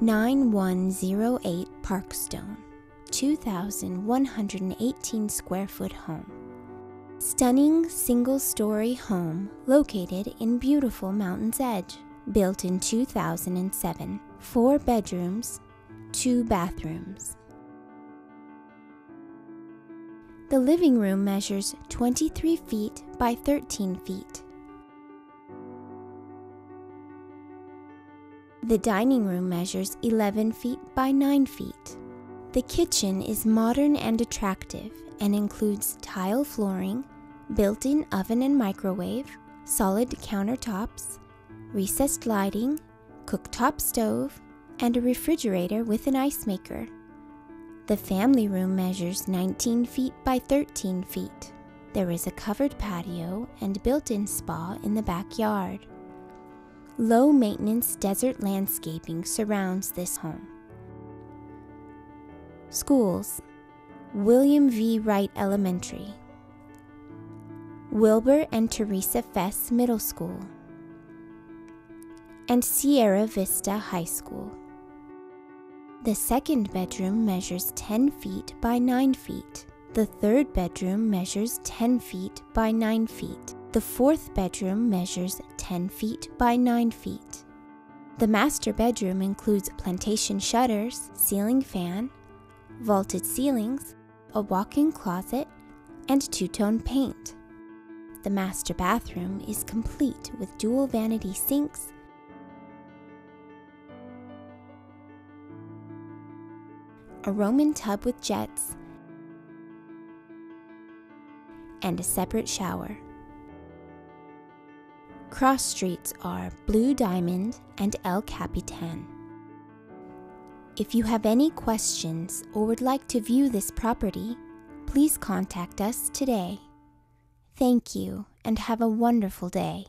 9108 Parkstone, 2,118 square foot home. Stunning single story home located in beautiful Mountain's Edge, built in 2007. Four bedrooms, two bathrooms. The living room measures 23 feet by 13 feet. The dining room measures 11 feet by 9 feet. The kitchen is modern and attractive and includes tile flooring, built in oven and microwave, solid countertops, recessed lighting, cooktop stove, and a refrigerator with an ice maker. The family room measures 19 feet by 13 feet. There is a covered patio and built in spa in the backyard. Low maintenance desert landscaping surrounds this home. Schools William V. Wright Elementary, Wilbur and Theresa Faiss Middle School, and Sierra Vista High School. The second bedroom measures 10 feet by 9 feet. The third bedroom measures 10 feet by 9 feet. The fourth bedroom measures 10 feet by 9 feet. The master bedroom includes plantation shutters, ceiling fan, vaulted ceilings, a walk-in closet, and two-tone paint. The master bathroom is complete with dual vanity sinks, a Roman tub with jets, and a separate shower. Cross streets are Blue Diamond and El Capitan. If you have any questions or would like to view this property, please contact us today. Thank you and have a wonderful day.